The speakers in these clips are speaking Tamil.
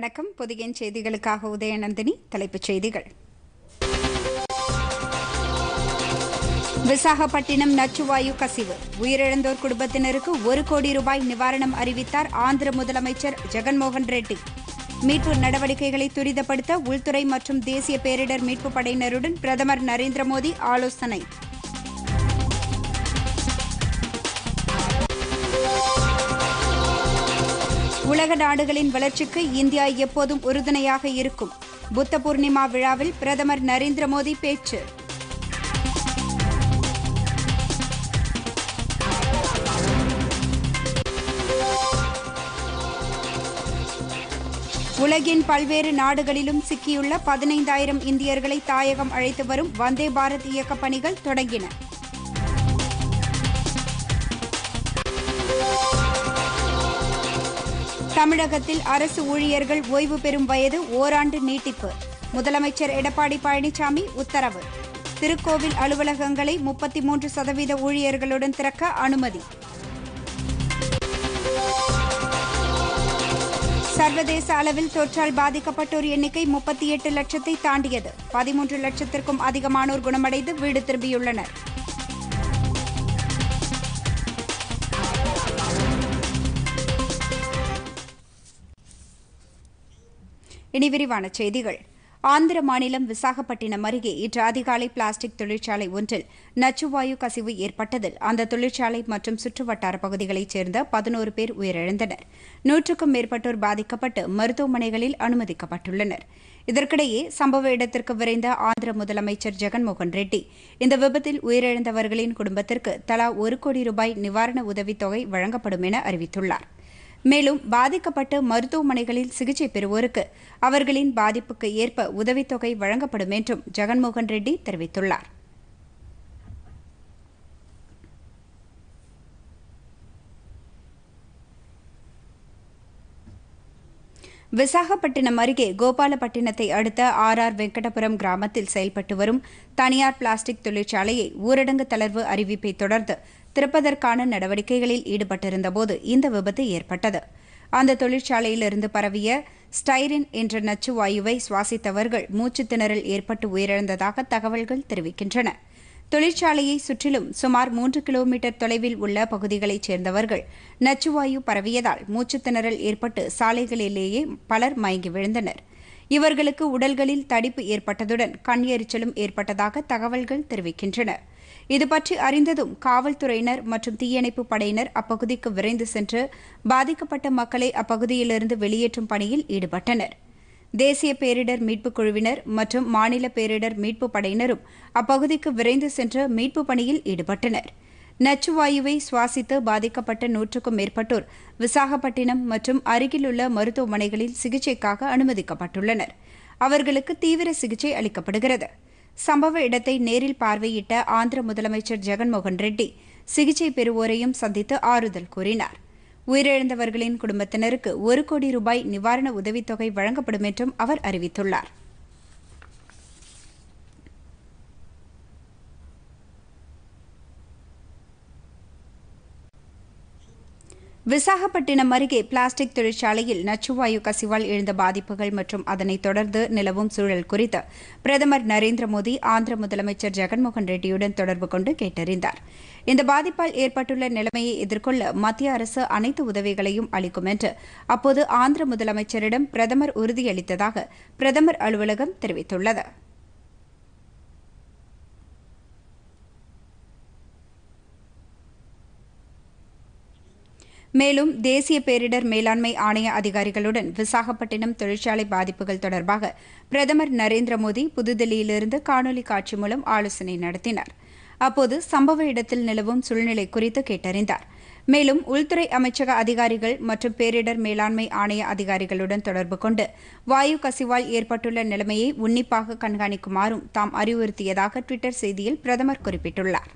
வணக்கம். புதியன் செய்திகளுக்காக உதயநந்தினி தலைப்புச் செய்திகள். விசாகப்பட்டினம் நச்சுவாயு கசிவு. உயிரிழந்தோர் குடும்பத்தினருக்கு ஒரு கோடி ரூபாய் நிவாரணம் அறிவித்தார் ஆந்திர முதலமைச்சர் ஜெகன்மோகன் ரெட்டி. மீட்பு நடவடிக்கைகளை துரிதப்படுத்த உள்துறை மற்றும் தேசிய பேரிடர் மீட்புப் படையினருடன் பிரதமர் நரேந்திர மோடி ஆலோசனை. உலக நாடுகளின் வளர்ச்சிக்கு இந்தியா எப்போதும் உறுதுணையாக இருக்கும். புத்த பூர்ணிமா விழாவில் பிரதமர் நரேந்திர மோடி பேச்சு. உலகின் பல்வேறு நாடுகளிலும் சிக்கியுள்ள பதினைந்தாயிரம் இந்தியர்களை தாயகம் அழைத்து வரும் வந்தே பாரத் இயக்க பணிகள் தொடங்கின. தமிழகத்தில் அரசு ஊழியர்கள் ஓய்வு பெறும் வயது ஓராண்டு நீட்டிப்பு. முதலமைச்சர் எடப்பாடி பழனிசாமி உத்தரவு. திருக்கோவில் அலுவலகங்களை முப்பத்தி மூன்று சதவீத ஊழியர்களுடன் திறக்க அனுமதி. சர்வதேச அளவில் தொற்றால் பாதிக்கப்பட்டோர் எண்ணிக்கை முப்பத்தி எட்டு லட்சத்தை தாண்டியது. பதிமூன்று லட்சத்திற்கும் அதிகமானோர் குணமடைந்து வீடு திரும்பியுள்ளனர். இனி விரிவான செய்திகள். ஆந்திர மாநிலம் விசாகப்பட்டினம் அருகே இன்று அதிகாலை பிளாஸ்டிக் தொழிற்சாலை ஒன்றில் நச்சுவாயு கசிவு ஏற்பட்டதில் அந்த தொழிற்சாலை மற்றும் சுற்றுவட்டார பகுதிகளைச் சேர்ந்த பதினோரு பேர் உயிரிழந்தனர். நூற்றுக்கும் மேற்பட்டோர் பாதிக்கப்பட்டு மருத்துவமனைகளில் அனுமதிக்கப்பட்டுள்ளனர். இதற்கிடையே சம்பவ இடத்திற்கு விரைந்த ஆந்திர முதலமைச்சர் ஜெகன்மோகன் ரெட்டி இந்த விபத்தில் உயிரிழந்தவர்களின் குடும்பத்திற்கு தலா ஒரு கோடி ரூபாய் நிவாரண உதவித்தொகை வழங்கப்படும் என அறிவித்துள்ளார். மேலும் பாதிக்கப்பட்டு மருத்துவமனைகளில் சிகிச்சை பெறுவோருக்கு அவர்களின் பாதிப்புக்கு ஏற்ப உதவித்தொகை வழங்கப்படும் என்றும் ஜெகன்மோகன் ரெட்டி தெரிவித்துள்ளார். விசாகப்பட்டினம் அருகே கோபாலப்பட்டினத்தை அடுத்த ஆர் ஆர் வெங்கடபுரம் கிராமத்தில் செயல்பட்டு வரும் தனியார் பிளாஸ்டிக் தொழிற்சாலையை ஊரடங்கு தளர்வு அறிவிப்பை தொடர்ந்து திறப்பதற்கான நடவடிக்கைகளில் ஈடுபட்டிருந்தபோது இந்த விபத்து ஏற்பட்டது. அந்த தொழிற்சாலையிலிருந்து பரவிய ஸ்டைரின் என்ற நச்சு வாயுவை சுவாசித்தவர்கள் மூச்சுத்திணறல் ஏற்பட்டு உயிரிழந்ததாக தகவல்கள் தெரிவிக்கின்றன. தொழிற்சாலையை சுற்றிலும் சுமார் மூன்று கிலோமீட்டர் தொலைவில் உள்ள பகுதிகளைச் சேர்ந்தவர்கள் நச்சுவாயு பரவியதால் மூச்சுத்திணறல் ஏற்பட்டு சாலைகளிலேயே பலர் மயங்கி விழுந்தனர். இவர்களுக்கு உடல்களில் தடிப்பு ஏற்பட்டதுடன் கண் எரிச்சலும் ஏற்பட்டதாக தகவல்கள் தெரிவிக்கின்றன. இதுபற்றி அறிந்ததும் காவல்துறையினர் மற்றும் தீயணைப்பு படையினர் அப்பகுதிக்கு விரைந்து சென்று பாதிக்கப்பட்ட மக்களை அப்பகுதியிலிருந்து வெளியேற்றும் பணியில் ஈடுபட்டனர். தேசிய பேரிடர் மீட்புக் குழுவினர் மற்றும் மாநில பேரிடர் மீட்புப் படையினரும் அப்பகுதிக்கு விரைந்து சென்று மீட்புப் பணியில் ஈடுபட்டனர். நச்சுவாயுவை சுவாசித்து பாதிக்கப்பட்ட நூற்றுக்கும் மேற்பட்டோர் விசாகப்பட்டினம் மற்றும் அருகிலுள்ள மருத்துவமனைகளில் சிகிச்சைக்காக அனுமதிக்கப்பட்டுள்ளனர். அவர்களுக்கு தீவிர சிகிச்சை அளிக்கப்படுகிறது. சம்பவ இடத்தை நேரில் பார்வையிட்ட ஆந்திர முதலமைச்சர் ஜெகன்மோகன் ரெட்டி சிகிச்சை பெறுவோரையும் சந்தித்து ஆறுதல் கூறினார். உயிரிழந்தவர்களின் குடும்பத்தினருக்கு ஒரு கோடி ரூபாய் நிவாரண உதவித்தொகை வழங்கப்படும் என்றும் அவர் அறிவித்துள்ளார். விசாகப்பட்டினம் அருகே பிளாஸ்டிக் தொழிற்சாலையில் நச்சுவாயு கசிவால் எழுந்த பாதிப்புகள் மற்றும் அதனைத் தொடர்ந்து நிலவும் சூழல் குறித்து பிரதமர் நரேந்திர மோடி ஆந்திர முதலமைச்சர் ஜெகன்மோகன் ரெட்டியுடன் தொடர்பு கொண்டு கேட்டறிந்தார். இந்த பாதிப்பால் ஏற்பட்டுள்ள நிலைமையை எதிர்கொள்ள மத்திய அரசு அனைத்து உதவிகளையும் அளிக்கும் என்று அப்போது ஆந்திர முதலமைச்சரிடம் பிரதமர் உறுதியளித்ததாக பிரதமர் அலுவலகம் தெரிவித்துள்ளது. மேலும் தேசிய பேரிடர் மேலாண்மை ஆணைய அதிகாரிகளுடன் விசாகப்பட்டினம் தொழிற்சாலை பாதிப்புகள் தொடர்பாக பிரதமர் நரேந்திர மோடி புதுதில்லியிலிருந்து காணொலி காட்சி மூலம் ஆலோசனை நடத்தினார். அப்போது சம்பவ இடத்தில் நிலவும் சூழ்நிலை குறித்து கேட்டறிந்தார். மேலும் உள்துறை அமைச்சக அதிகாரிகள் மற்றும் பேரிடர் மேலாண்மை ஆணைய அதிகாரிகளுடன் தொடர்பு கொண்டு வாயு கசிவால் ஏற்பட்டுள்ள நிலைமையை உன்னிப்பாக கண்காணிக்குமாறும் தாம் அறிவுறுத்தியதாக டுவிட்டர் செய்தியில் பிரதமர் குறிப்பிட்டுள்ளார்.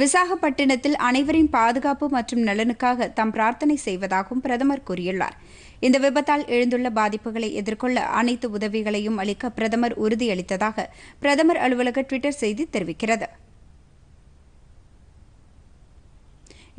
விசாகப்பட்டினத்தில் அனைவரின் பாதுகாப்பு மற்றும் நலனுக்காக தாம் பிரார்த்தனை செய்வதாகவும் பிரதமர் கூறியுள்ளார். இந்த விபத்தால் எழுந்துள்ள பாதிப்புகளை எதிர்கொள்ள அனைத்து உதவிகளையும் அளிக்க பிரதமர் உறுதியளித்ததாக பிரதமர் அலுவலக டுவிட்டர் செய்தி தெரிவிக்கிறது.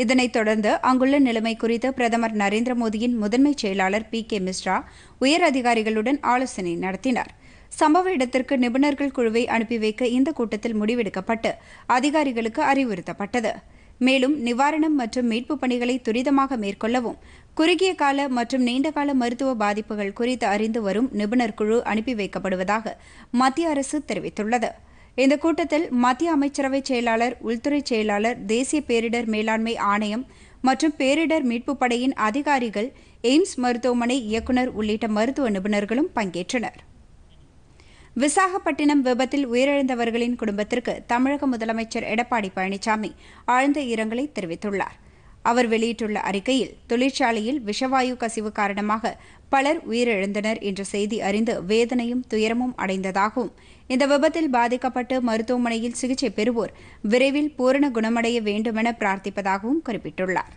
இதனைத் தொடர்ந்து அங்குள்ள நிலைமை குறித்து பிரதமர் நரேந்திர மோடியின் முதன்மைச் செயலாளர் பி கே மிஸ்ரா உயர் அதிகாரிகளுடன் ஆலோசனை நடத்தினார். சம்பவ இடத்திற்கு நிபுணர்கள் குழுவை அனுப்பி வைக்க இந்த கூட்டத்தில் முடிவெடுக்கப்பட்டு அதிகாரிகளுக்கு அறிவுறுத்தப்பட்டது. மேலும் நிவாரணம் மற்றும் மீட்பு பணிகளை துரிதமாக மேற்கொள்ளவும் குறுகிய கால மற்றும் நீண்டகால மருத்துவ பாதிப்புகள் குறித்து அறிந்து வரும் நிபுணர் குழு அனுப்பி வைக்கப்படுவதாக மத்திய அரசு தெரிவித்துள்ளது. இந்த கூட்டத்தில் மத்திய அமைச்சரவை செயலாளர் உள்துறை செயலாளர் தேசிய பேரிடர் மேலாண்மை ஆணையம் மற்றும் பேரிடர் மீட்புப் படையின் அதிகாரிகள் எய்ம்ஸ் மருத்துவமனை இயக்குநர் உள்ளிட்ட மருத்துவ நிபுணர்களும் பங்கேற்றனர். விசாகப்பட்டினம் விபத்தில் உயிரிழந்தவர்களின் குடும்பத்திற்கு தமிழக முதலமைச்சர் எடப்பாடி பழனிசாமி ஆழ்ந்த இரங்கலை தெரிவித்துள்ளார். அவர் வெளியிட்டுள்ள அறிக்கையில் தொழிற்சாலையில் விஷவாயு கசிவு காரணமாக பலர் உயிரிழந்தனர் என்ற செய்தி அறிந்து வேதனையும் துயரமும் அடைந்ததாகவும் இந்த விபத்தில் பாதிக்கப்பட்டு மருத்துவமனையில் சிகிச்சை பெறுவோர் விரைவில் பூரண குணமடைய வேண்டுமென பிரார்த்திப்பதாகவும் குறிப்பிட்டுள்ளார்.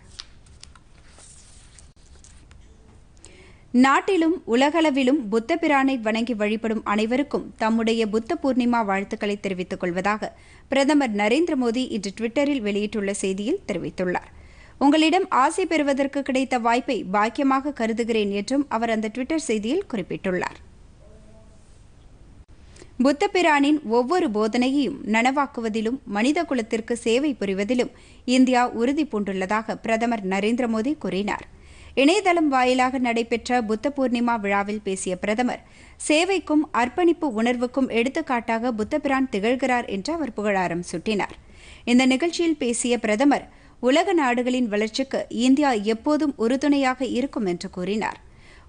நாட்டிலும் உலகளவிலும் புத்த பிரானை வணங்கி வழிபடும் அனைவருக்கும் தம்முடைய புத்த பூர்ணிமா வாழ்த்துக்களை தெரிவித்துக் கொள்வதாக பிரதமர் நரேந்திர மோடி இன்று டுவிட்டரில் வெளியிட்டுள்ள செய்தியில் தெரிவித்துள்ளார். உங்களிடம் ஆசை பெறுவதற்கு கிடைத்த வாய்ப்பை பாக்கியமாக கருதுகிறேன் என்றும் அவர் அந்த டுவிட்டர் செய்தியில் குறிப்பிட்டுள்ளார். புத்த பிரானின் ஒவ்வொரு போதனையையும் நனவாக்குவதிலும் மனித குலத்திற்கு சேவை புரிவதிலும் இந்தியா உறுதி பூண்டுள்ளதாக பிரதமர் நரேந்திர மோடி கூறினார். இணையதளம் வாயிலாக நடைபெற்ற புத்த பூர்ணிமா விழாவில் பேசிய பிரதமர் சேவைக்கும் அர்ப்பணிப்பு உணர்வுக்கும் எடுத்துக்காட்டாக புத்தபிரான் திகழ்கிறார் என்று அவர் புகழாரம் சுட்டினார். இந்த நிகழ்ச்சியில் பேசிய பிரதமர் உலக நாடுகளின் வளர்ச்சிக்கு இந்தியா எப்போதும் உறுதுணையாக இருக்கும் என்று கூறினார்.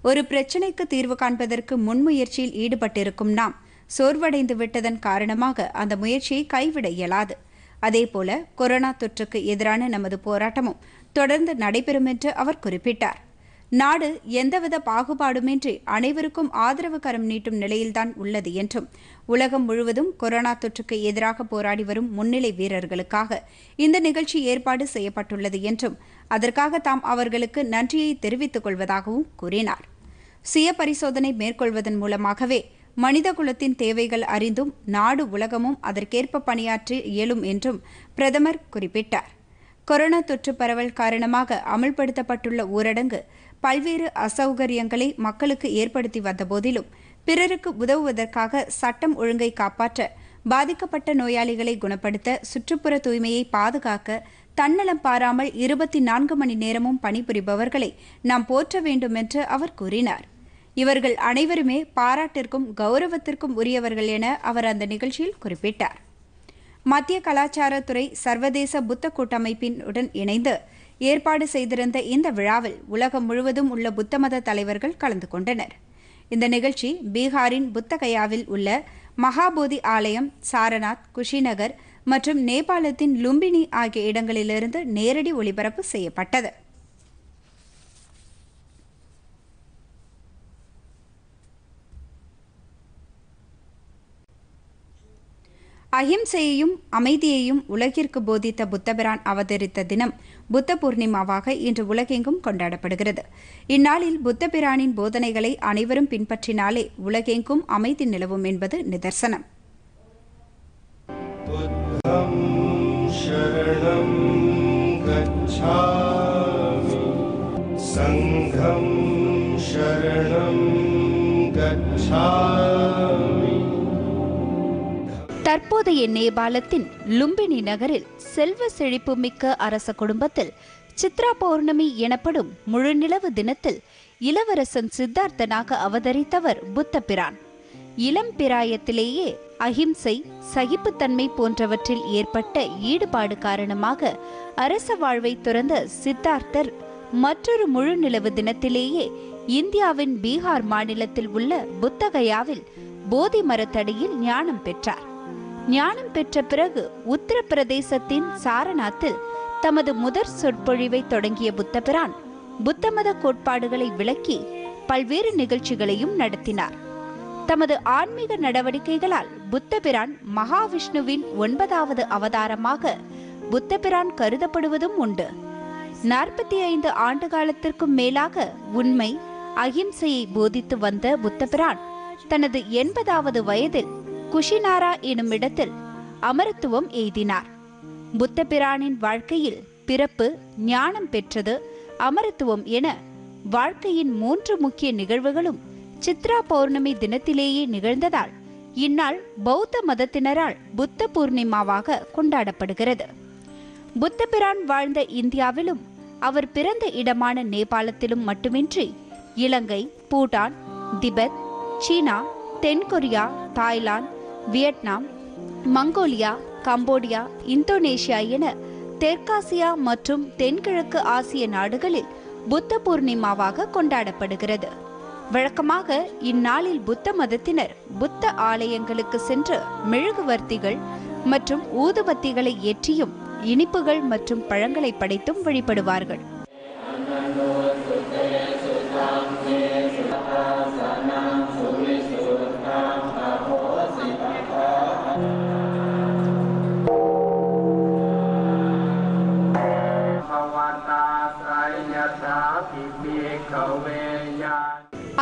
ஒரு பிரச்சினைக்கு தீர்வு காண்பதற்கு முன்முயற்சியில் ஈடுபட்டிருக்கும் நாம் சோர்வடைந்து விட்டதன் காரணமாக அந்த முயற்சியை கைவிட இயலாது. அதேபோல கொரோனா தொற்றுக்கு எதிரான நமது போராட்டமும் தொடர்ந்து நடைபெறும் என்று அவர் குறிப்பிட்டார். நாடு எந்தவித பாகுபாடுமின்றி அனைவருக்கும் ஆதரவு கரம் நீட்டும் நிலையில்தான் உள்ளது என்றும் உலகம் முழுவதும் கொரோனா தொற்றுக்கு எதிராக போராடி வரும் முன்னிலை வீரர்களுக்காக இந்த நிகழ்ச்சி ஏற்பாடு செய்யப்பட்டுள்ளது என்றும் அதற்காக தாம் அவர்களுக்கு நன்றியை தெரிவித்துக் கொள்வதாகவும் கூறினார். சுய பரிசோதனை மேற்கொள்வதன் மூலமாகவே மனித குலத்தின் தேவைகள் அறிந்தும் நாடு உலகமும் அதற்கேற்ப பணியாற்றி இயலும் என்றும் பிரதமர் குறிப்பிட்டார். கொரோனா தொற்று பரவல் காரணமாக அமல்படுத்தப்பட்டுள்ள ஊரடங்கு பல்வேறு அசௌகரியங்களை மக்களுக்கு ஏற்படுத்தி வந்தபோதிலும் பிறருக்கு உதவுவதற்காக சட்டம் ஒழுங்கை காப்பாற்ற பாதிக்கப்பட்ட நோயாளிகளை குணப்படுத்த சுற்றுப்புற தூய்மையை பாதுகாக்க தன்னலம் பாராமல் இருபத்தி நான்கு மணி நேரமும் பணிபுரிபவர்களை நாம் போற்ற வேண்டும் என்று அவர் கூறினார். இவர்கள் அனைவருமே பாராட்டிற்கும் கௌரவத்திற்கும் உரியவர்கள் என அவர் அந்த நிகழ்ச்சியில் குறிப்பிட்டார். மத்திய கலாச்சாரத்துறை சர்வதேச புத்த கூட்டமைப்பின் உடன் இணைந்து ஏற்பாடு செய்திருந்த இந்த விழாவில் உலகம் முழுவதும் உள்ள புத்த மத தலைவர்கள் கலந்து கொண்டனர். இந்த நிகழ்ச்சி பீகாரின் புத்தகயாவில் உள்ள மகாபோதி ஆலயம் சாரநாத் குஷிநகர் மற்றும் நேபாளத்தின் லும்பினி ஆகிய இடங்களிலிருந்து நேரடி ஒளிபரப்பு செய்யப்பட்டது. அஹிம்சையையும் அமைதியையும் உலகிற்கு போதித்த புத்தபிரான் அவதரித்த தினம் புத்த பூர்ணிமாவாக இன்று உலகெங்கும் கொண்டாடப்படுகிறது. இந்நாளில் புத்தபிரானின் போதனைகளை அனைவரும் பின்பற்றினாலே உலகெங்கும் அமைதி நிலவும் என்பது நிதர்சனம். சங்கம் சரணம் கச்சா தற்போதைய நேபாளத்தின் லும்பினி நகரில் செல்வ செழிப்பு மிக்க அரச குடும்பத்தில் சித்ரா பௌர்ணமி எனப்படும் முழுநிலவு தினத்தில் இளவரசன் சித்தார்த்தனாக அவதரித்தவர் புத்த பிரான். இளம் பிராயத்திலேயே அகிம்சை சகிப்புத்தன்மை போன்றவற்றில் ஏற்பட்ட ஈடுபாடு காரணமாக அரச வாழ்வை துறந்த சித்தார்த்தர் மற்றொரு முழுநிலவு தினத்திலேயே இந்தியாவின் பீகார் மாநிலத்தில் உள்ள புத்தகயாவில் போதி மரத்தடியில் ஞானம் பெற்றார். ஞானம் பெற்ற பிறகு உத்தரப்பிரதேசத்தின் சாரநாத்தில் தமது முதற் சொற்பொழிவை தொடங்கிய புத்தபிரான் புத்தமத கோட்பாடுகளை விளக்கி பல்வேறு நிகழ்ச்சிகளையும் நடத்தினார். தமது ஆன்மீக நடவடிக்கைகளால் புத்தபிரான் மகாவிஷ்ணுவின் ஒன்பதாவது அவதாரமாக புத்தபிரான் கருதப்படுவதும் உண்டு. நாற்பத்தி ஐந்து ஆண்டு காலத்திற்கும் மேலாக உண்மை அகிம்சையை போதித்து வந்த புத்தபிரான் தனது எண்பதாவது வயதில் குஷினாரா எனும் இடத்தில் அமரத்துவம் எய்தினார். புத்தபிரானின் வாழ்க்கையில் பிறப்பு ஞானம் பெற்றது அமரத்துவம் என வாழ்க்கையின் மூன்று முக்கிய நிகழ்வுகளும் சித்ரா பௌர்ணமி தினத்திலேயே நிகழ்ந்ததால் இந்நாள் பௌத்த மதத்தினரால் புத்த பூர்ணிமாவாக கொண்டாடப்படுகிறது. புத்தபிரான் வாழ்ந்த இந்தியாவிலும் அவர் பிறந்த இடமான நேபாளத்திலும் மட்டுமின்றி இலங்கை பூட்டான் திபெத் சீனா தென்கொரியா Thailand Vietnam Mongolia Cambodia Indonesia என தெற்காசியா மற்றும் தென்கிழக்கு ஆசிய நாடுகளில் புத்த பூர்ணிமாவாக கொண்டாடப்படுகிறது. வழக்கமாக இந்நாளில் புத்த மதத்தினர் புத்த ஆலயங்களுக்கு சென்று மெழுகுவர்த்திகள் மற்றும் ஊதுபத்திகளை ஏற்றியும் இனிப்புகள் மற்றும் பழங்களை படைத்தும் வழிபடுவார்கள்.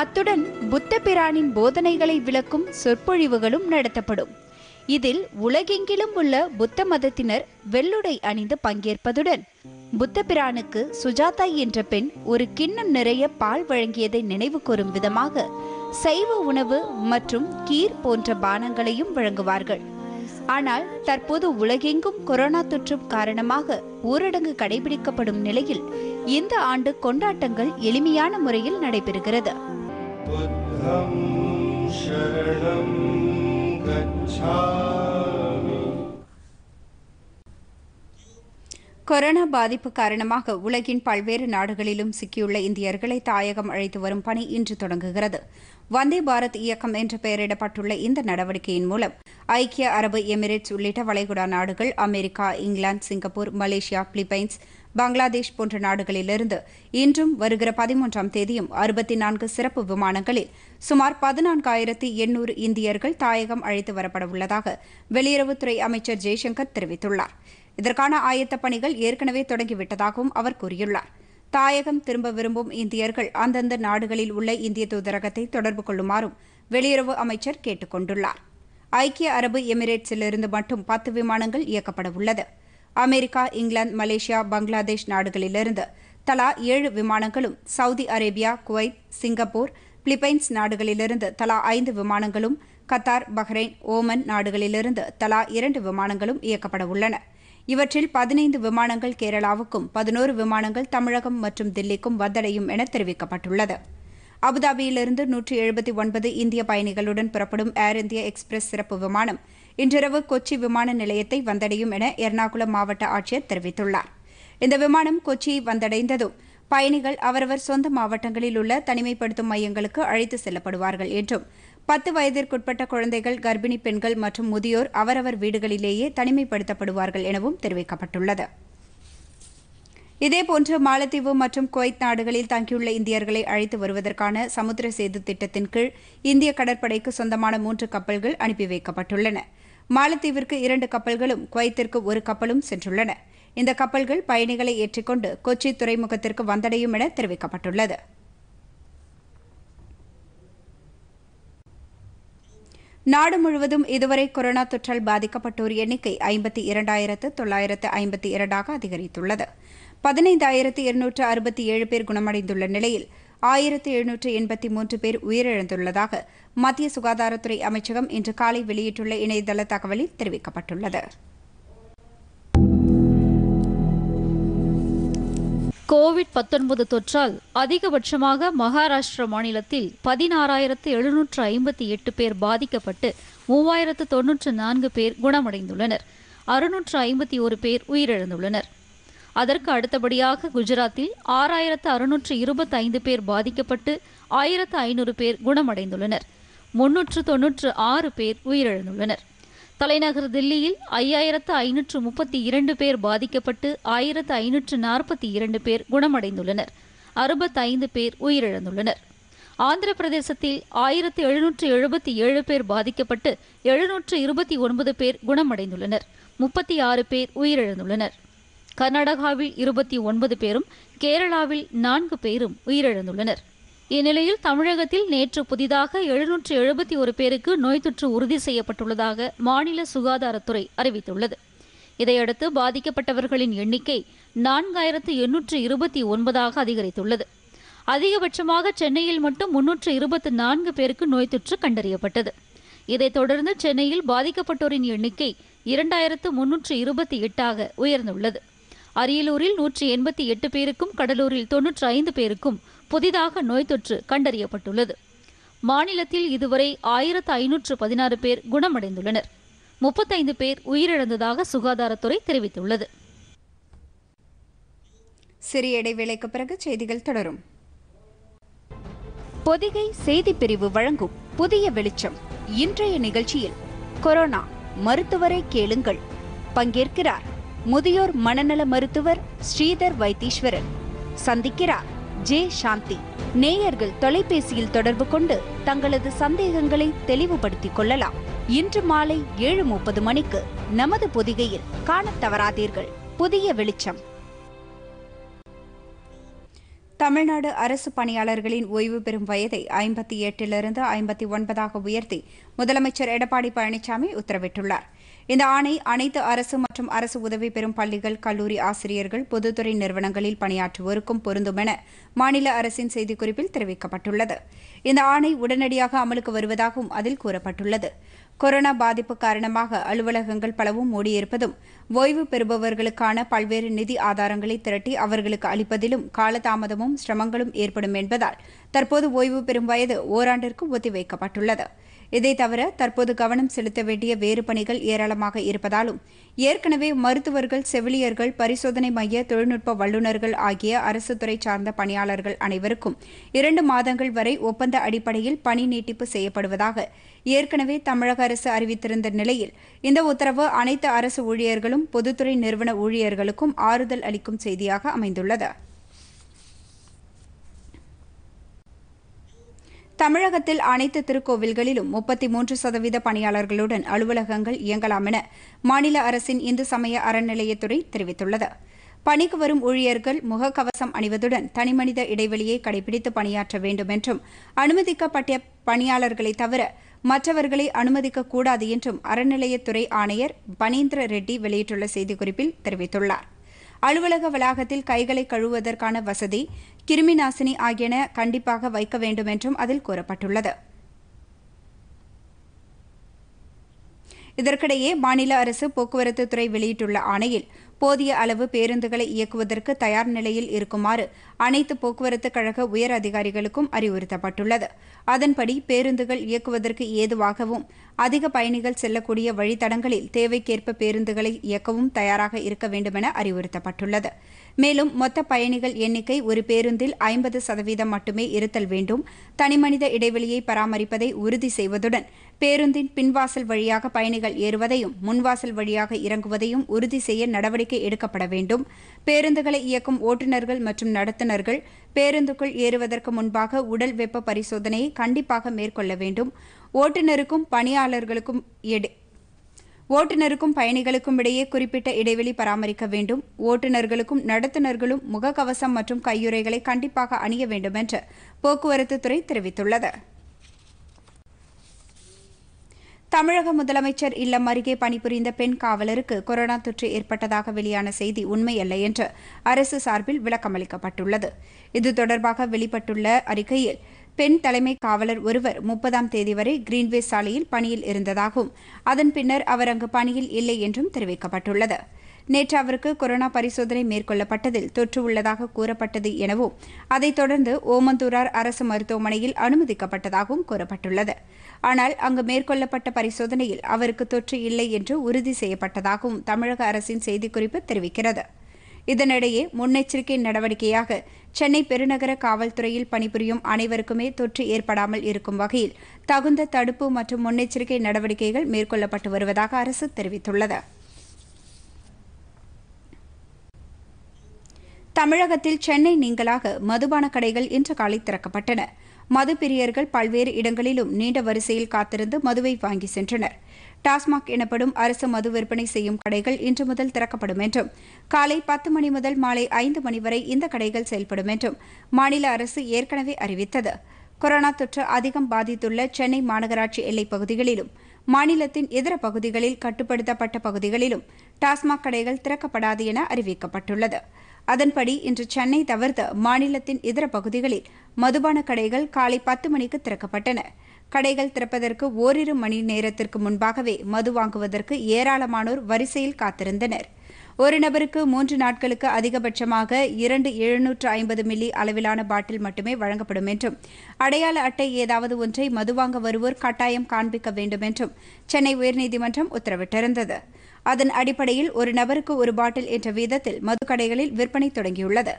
அத்துடன் புத்த பிரானின் போதனைகளை விளக்கும் சொற்பொழிவுகளும் நடத்தப்படும். இதில் உலகெங்கிலும் உள்ள புத்த மதத்தினர் வெள்ளுடை அணிந்து பங்கேற்பதுடன் புத்த பிரானுக்கு சுஜாதா என்ற பெண் ஒரு கிண்ணம் நிறைய பால் வழங்கியதை நினைவு கூறும் விதமாக சைவ உணவு மற்றும் கீர் போன்ற பானங்களையும் வழங்குவார்கள். ஆனால் தற்போது உலகெங்கும் கொரோனா தொற்று காரணமாக ஊரடங்கு கடைபிடிக்கப்படும் நிலையில் இந்த ஆண்டு கொண்டாட்டங்கள் எளிமையான முறையில் நடைபெறுகிறது. बुद्धं शरणं गच्छामि கொரோனா பாதிப்பு காரணமாக உலகின் பல்வேறு நாடுகளிலும் சிக்கியுள்ள இந்தியர்களை தாயகம் அழைத்து வரும் பணி இன்று தொடங்குகிறது வந்தே பாரத் இயக்கம் என்று பெயரிடப்பட்டுள்ள இந்த நடவடிக்கையின் மூலம் ஐக்கிய அரபு எமிரேட்ஸ் உள்ளிட்ட வளைகுடா நாடுகள் America England Singapore Malaysia Philippines Bangladesh போன்ற நாடுகளிலிருந்து இன்றும் வருகிற பதிமூன்றாம் தேதியும் அறுபத்தி நான்கு சிறப்பு விமானங்களில் சுமார் பதினான்காயிரத்தி எண்ணூறு இந்தியர்கள் தாயகம் அழைத்து வரப்பட உள்ளதாக வெளியுறவுத்துறை அமைச்சர் ஜெய்சங்கர் தெரிவித்துள்ளார். இதற்கான ஆயத்தப் பணிகள் ஏற்கனவே தொடங்கிவிட்டதாகவும் அவர் கூறியுள்ளார். தாயகம் திரும்ப விரும்பும் இந்தியர்கள் அந்தந்த நாடுகளில் உள்ள இந்திய தூதரகத்தை தொடர்பு கொள்ளுமாறும் வெளியுறவு அமைச்சர் கேட்டுக் கொண்டுள்ளார். ஐக்கிய அரபு எமிரேட்ஸிலிருந்து மட்டும் பத்து விமானங்கள் இயக்கப்பட உள்ளது. அமெரிக்கா இங்கிலாந்து மலேசியா பங்களாதேஷ் நாடுகளிலிருந்து தலா ஏழு விமானங்களும் Saudi Arabia Kuwait Singapore Philippines நாடுகளிலிருந்து தலா ஐந்து விமானங்களும் கத்தார் பஹ்ரைன் ஓமன் நாடுகளிலிருந்து தலா இரண்டு விமானங்களும் இயக்கப்பட உள்ளன. இவற்றில் பதினைந்து விமானங்கள் கேரளாவுக்கும் பதினோரு விமானங்கள் தமிழகம் மற்றும் தில்லிக்கும் வந்தடையும் என தெரிவிக்கப்பட்டுள்ளது. அபுதாபியிலிருந்து நூற்றி எழுபத்தி ஒன்பது இந்திய பயணிகளுடன் புறப்படும் ஏர் இந்தியா எக்ஸ்பிரஸ் சிறப்பு விமானம் இன்றிரவு கொச்சி விமான நிலையத்தை வந்தடையும் என எர்ணாகுளம் மாவட்ட ஆட்சியர் தெரிவித்துள்ளார். இந்த விமானம் கொச்சியை வந்தடைந்ததும் பயணிகள் அவரவர் சொந்த மாவட்டங்களில் உள்ள தனிமைப்படுத்தும் மையங்களுக்கு அழைத்து செல்லப்படுவார்கள் என்றும் பத்து வயதிற்குட்பட்ட குழந்தைகள் கர்ப்பிணி பெண்கள் மற்றும் முதியோர் அவரவர் வீடுகளிலேயே தனிமைப்படுத்தப்படுவார்கள் எனவும் தெரிவிக்கப்பட்டுள்ளது. இதேபோன்று மாலத்தீவு மற்றும் குவைத் நாடுகளில் தங்கியுள்ள இந்தியர்களை அழைத்து வருவதற்கான சமுத்திர சேது திட்டத்தின் கீழ் இந்திய கடற்படைக்கு சொந்தமான மூன்று கப்பல்கள் அனுப்பி வைக்கப்பட்டுள்ளன. மாலத்தீவிற்கு இரண்டு கப்பல்களும் குவைத்திற்கு ஒரு கப்பலும் சென்றுள்ளன. இந்த கப்பல்கள் பயணிகளை ஏற்றிக்கொண்டு கொச்சி துறைமுகத்திற்கு வந்தடையும் என தெரிவிக்கப்பட்டுள்ளது. நாடு முழுவதும் இதுவரை கொரோனா தொற்றால் பாதிக்கப்பட்டோர் எண்ணிக்கை ஐம்பத்தி இரண்டாயிரத்து தொள்ளாயிரத்து ஐம்பத்தி இரண்டாக அதிகரித்துள்ளது. பதினைந்தாயிரத்து இருநூற்று அறுபத்தி ஏழு பேர் குணமடைந்துள்ள நிலையில் ஆயிரத்து எழுநூற்று எண்பத்தி மூன்று பேர் உயிரிழந்துள்ளதாக மத்திய சுகாதாரத்துறை அமைச்சகம் இன்று காலை வெளியிட்டுள்ள இணையதள தகவலில் தெரிவிக்கப்பட்டுள்ளது. கோவிட் பத்தொன்பது தொற்றால் அதிகபட்சமாக மகாராஷ்டிர மாநிலத்தில் பதினாறாயிரத்து எழுநூற்று ஐம்பத்தி எட்டு பேர் பாதிக்கப்பட்டு மூவாயிரத்து தொன்னூற்று நான்கு பேர் குணமடைந்துள்ளனர். அறுநூற்று ஐம்பத்தி ஒரு பேர் உயிரிழந்துள்ளனர். அதற்கு அடுத்தபடியாக குஜராத்தில் ஆறாயிரத்து அறுநூற்று இருபத்தி ஐந்து பேர் பாதிக்கப்பட்டு ஆயிரத்து ஐநூறு பேர் குணமடைந்துள்ளனர். முன்னூற்று தொன்னூற்று ஆறு பேர் உயிரிழந்துள்ளனர். தலைநகர் தில்லியில் ஐயாயிரத்து ஐநூற்று முப்பத்தி இரண்டு பேர் பாதிக்கப்பட்டு ஆயிரத்து ஐநூற்று நாற்பத்தி இரண்டு பேர் குணமடைந்துள்ளனர். அறுபத்தைந்து பேர் உயிரிழந்துள்ளனர். ஆந்திர பிரதேசத்தில் ஆயிரத்து எழுநூற்று எழுபத்தி ஏழு பேர் பாதிக்கப்பட்டு எழுநூற்று இருபத்தி ஒன்பது பேர் குணமடைந்துள்ளனர். முப்பத்தி ஆறு பேர் உயிரிழந்துள்ளனர். கர்நாடகாவில் இருபத்தி ஒன்பது பேரும் கேரளாவில் நான்கு பேரும் உயிரிழந்துள்ளனர். இந்நிலையில் தமிழகத்தில் நேற்று புதிதாக எழுநூற்று எழுபத்தி ஒரு பேருக்கு நோய் தொற்று உறுதி செய்யப்பட்டுள்ளதாக மாநில சுகாதாரத்துறை அறிவித்துள்ளது. இதையடுத்து பாதிக்கப்பட்டவர்களின் எண்ணிக்கை நான்காயிரத்து எண்ணூற்று இருபத்தி ஒன்பதாக அதிகரித்துள்ளது. அதிகபட்சமாக சென்னையில் மட்டும் முன்னூற்று இருபத்தி நான்கு பேருக்கு நோய் தொற்று கண்டறியப்பட்டது. இதைத் தொடர்ந்து சென்னையில் பாதிக்கப்பட்டோரின் எண்ணிக்கை இரண்டாயிரத்து முன்னூற்று இருபத்தி எட்டாக உயர்ந்துள்ளது. அரியலூரில் நூற்றி எண்பத்தி எட்டு பேருக்கும் கடலூரில் தொன்னூற்றி ஐந்து பேருக்கும் புதிதாக நோய் தொற்று கண்டறியப்பட்டுள்ளது. மாநிலத்தில் இதுவரை ஆயிரத்து ஐநூற்று பதினாறு பேர் குணமடைந்துள்ளனர். முப்பத்தைந்து பேர் உயிரிழந்ததாக சுகாதாரத்துறை தெரிவித்துள்ளது. சிறிய இடைவேளைக்கு பிறகு செய்திகள் தொடரும். பொதிகை செய்திப் பிரிவு வழங்கும் புதிய வெளிச்சம் இன்றைய நிகழ்ச்சியில். கொரோனா மருத்துவரை கேளுங்கள். பங்கேற்கிறார். முதியோர் மனநல மருத்துவர் ஸ்ரீதர் வைத்தீஸ்வரன். சந்திக்கிறார். ஜே. சாந்தி. நேயர்கள் தொலைபேசியில் தொடர்பு கொண்டு தங்களது சந்தேகங்களை தெளிவுபடுத்திக் கொள்ளலாம். இன்று மாலை ஏழு முப்பது மணிக்கு நமது பொதிகையில் காணத் தவறாதீர்கள். புதிய வெளிச்சம். தமிழ்நாடு அரசு பணியாளர்களின் ஓய்வு பெறும் வயதை ஐம்பத்தி எட்டிலிருந்து ஐம்பத்தி ஒன்பதாக உயர்த்தி முதலமைச்சர் எடப்பாடி பழனிசாமி உத்தரவிட்டுள்ளார். இந்த ஆணை அனைத்து அரசு மற்றும் அரசு உதவி பெறும் பள்ளிகள் கல்லூரி ஆசிரியர்கள் பொதுத்துறை நிறுவனங்களில் பணியாற்றுவோருக்கும் பொருந்தும் என மாநில அரசின் செய்திக்குறிப்பில் தெரிவிக்கப்பட்டுள்ளது. இந்த ஆணை உடனடியாக அமலுக்கு வருவதாகவும் அதில் கூறப்பட்டுள்ளது. கொரோனா பாதிப்பு காரணமாக அலுவலகங்கள் பலவும் மூடியிருப்பதும் ஓய்வு பெறுபவர்களுக்கான பல்வேறு நிதி ஆதாரங்களை திரட்டி அவர்களுக்கு அளிப்பதிலும் காலதாமதமும் சிரமங்களும் ஏற்படும் என்பதால் தற்போது ஓய்வு பெறும் வயது ஓராண்டிற்கு ஒத்திவைக்கப்பட்டுள்ளது. இதை தவிர தற்போது கவனம் செலுத்த வேண்டிய வேறு பணிகள் ஏராளமாக இருப்பதாலும் ஏற்கனவே மருத்துவர்கள் செவிலியர்கள் பரிசோதனை மைய தொழில்நுட்ப வல்லுநர்கள் ஆகிய அரசு துறை சார்ந்த பணியாளர்கள் அனைவருக்கும் இரண்டு மாதங்கள் வரை ஒப்பந்த அடிப்படையில் பணி நீட்டிப்பு செய்யப்படுவதாக ஏற்கனவே தமிழக அரசு அறிவித்திருந்த நிலையில் இந்த உத்தரவு அனைத்து அரசு ஊழியர்களும் பொதுத்துறை நிறுவன ஊழியர்களுக்கும் ஆறுதல் அளிக்கும் செய்தியாக அமைந்துள்ளது. தமிழகத்தில் அனைத்து திருக்கோவில்களிலும் முப்பத்தி மூன்று சதவீத பணியாளர்களுடன் அலுவலகங்கள் இயங்கலாம் என மாநில அரசின் இந்து சமய அறநிலையத்துறை தெரிவித்துள்ளது. பணிக்கு வரும் ஊழியர்கள் முகக்கவசம் அணிவதுடன் தனிமனித இடைவெளியை கடைபிடித்து பணியாற்ற வேண்டும் என்றும் அனுமதிக்கப்பட்ட பணியாளர்களை தவிர மற்றவர்களை அனுமதிக்கக்கூடாது என்றும் அறநிலையத்துறை ஆணையர் பனீந்திர ரெட்டி வெளியிட்டுள்ள செய்திக்குறிப்பில் தெரிவித்துள்ளார். அலுவலக வளாகத்தில் கைகளை கழுவுவதற்கான வசதி கிருமி நாசினி ஆகியன கண்டிப்பாக வைக்க வேண்டும் என்றும் அதில் கூறப்பட்டுள்ளது. இதற்கிடையே மாநில அரசு போக்குவரத்து துறை வெளியிட்டுள்ள ஆணையில் போதிய அளவு பேருந்துகளை இயக்குவதற்கு தயார் நிலையில் இருக்குமாறு அனைத்து போக்குவரத்து கழக உயர் அதிகாரிகளுக்கும் அறிவுறுத்தப்பட்டுள்ளது. அதன்படி பேருந்துகள் இயக்குவதற்கு ஏதுவாகவும் அதிக பயணிகள் செல்லக்கூடிய வழித்தடங்களில் தேவைக்கேற்ப பேருந்துகளை இயக்கவும் தயாராக இருக்க வேண்டுமென அறிவுறுத்தப்பட்டுள்ளது. மேலும் மொத்த பயணிகள் எண்ணிக்கை ஒரு பேருந்தில் ஐம்பது சதவீதம் மட்டுமே இருத்தல் வேண்டும். தனிமனித இடைவெளியை பராமரிப்பதை உறுதி செய்வதுடன் பேருந்தின் பின்வாசல் வழியாக பயணிகள் ஏறுவதையும் முன்வாசல் வழியாக இறங்குவதையும் உறுதி செய்ய நடவடிக்கை எடுக்கப்பட வேண்டும். பேருந்துகளை இயக்கும் ஓட்டுநர்கள் மற்றும் நடத்துனர்கள் பேருந்துக்குள் ஏறுவதற்கு முன்பாக உடல் வெப்ப பரிசோதனையை கண்டிப்பாக மேற்கொள்ள வேண்டும். ஓட்டுநருக்கும் பணியாளர்களுக்கும் ஓட்டுநருக்கும் பயணிகளுக்கும் இடையே குறிப்பிட்ட இடைவெளி பராமரிக்க வேண்டும். ஓட்டுநர்களுக்கும் நடத்துனர்களும் முகக்கவசம் மற்றும் கையுறைகளை கண்டிப்பாக அணிய வேண்டும் என்று போக்குவரத்து துறை தெரிவித்துள்ளது. தமிழக முதலமைச்சர் இல்லம் அருகே பணிபுரிந்த பெண் காவலருக்கு கொரோனா தொற்று ஏற்பட்டதாக வெளியான செய்தி உண்மையல்ல என்று அரசு சார்பில் விளக்கமளிக்கப்பட்டுள்ளது. இது தொடர்பாக வெளிப்பட்டுள்ள அறிக்கையில் பெண் தலைமை காவலர் ஒருவர் முப்பதாம் தேதி வரை கிரீன்வே சாலையில் பணியில் இருந்ததாகவும் அதன் பின்னர் அவர் அங்கு பணியில் இல்லை என்றும் தெரிவிக்கப்பட்டுள்ளது. நேற்று அவருக்கு கொரோனா பரிசோதனை மேற்கொள்ளப்பட்டதில் தொற்று உள்ளதாக கூறப்பட்டது எனவும் அதைத் தொடர்ந்து ஓமந்தூரார் அரசு மருத்துவமனையில் அனுமதிக்கப்பட்டதாகவும் கூறப்பட்டுள்ளது. ஆனால் அங்கு மேற்கொள்ளப்பட்ட பரிசோதனையில் அவருக்கு தொற்று இல்லை என்று உறுதி செய்யப்பட்டதாகவும் தமிழக அரசின் செய்திக்குறிப்பு தெரிவிக்கிறது. இதனிடையே முன்னெச்சரிக்கை நடவடிக்கையாக சென்னை பெருநகர காவல்துறையில் பணிபுரியும் அனைவருக்குமே தொற்று ஏற்படாமல் இருக்கும் வகையில் தகுந்த தடுப்பு மற்றும் முன்னெச்சரிக்கை நடவடிக்கைகள் மேற்கொள்ளப்பட்டு வருவதாக அரசு தெரிவித்துள்ளது. தமிழகத்தில் சென்னை நீங்களாக மதுபான கடைகள் இன்று காலை திறக்கப்பட்டன. மது பிரியர்கள் பல்வேறு இடங்களிலும் நீண்ட வரிசையில் காத்திருந்து மதுவை வாங்கி சென்றனர். டாஸ்மாக் எனப்படும் அரசு மது விற்பனை செய்யும் கடைகள் இன்று முதல் திறக்கப்படும் என்றும் காலை பத்து மணி முதல் மாலை ஐந்து மணி வரை இந்த கடைகள் செயல்படும் என்றும் மாநில அரசு ஏற்கனவே அறிவித்தது. கொரோனா தொற்று அதிகம் பாதித்துள்ள சென்னை மாநகராட்சி எல்லைப் பகுதிகளிலும் மாநிலத்தின் இதர பகுதிகளில் கட்டுப்படுத்தப்பட்ட பகுதிகளிலும் டாஸ்மாக் கடைகள் திறக்கப்படாது என அறிவிக்கப்பட்டுள்ளது. அதன்படி இன்று சென்னை தவிர்த்த மாநிலத்தின் இதர பகுதிகளில் மதுபான கடைகள் காலை பத்து மணிக்கு திறக்கப்பட்டன. கடைகள் திறப்பதற்கு ஓரிரு மணி நேரத்திற்கு முன்பாகவே மது வாங்குவதற்கு ஏராளமானோர் வரிசையில் காத்திருந்தனர். ஒரு நபருக்கு மூன்று நாட்களுக்கு அதிகபட்சமாக இரண்டு எழுநூற்று ஐம்பது மில்லி அளவிலான பாட்டில் மட்டுமே வழங்கப்படும் என்றும் அடையாள அட்டை ஏதாவது ஒன்றை மது வாங்க வருவோர் கட்டாயம் காண்பிக்க வேண்டும் என்றும் சென்னை உயர்நீதிமன்றம் உத்தரவிட்டிருந்தது. அதன் அடிப்படையில் ஒரு நபருக்கு ஒரு பாட்டில் என்ற வீதத்தில் மதுக்கடைகளில் விற்பனை தொடங்கியுள்ளது.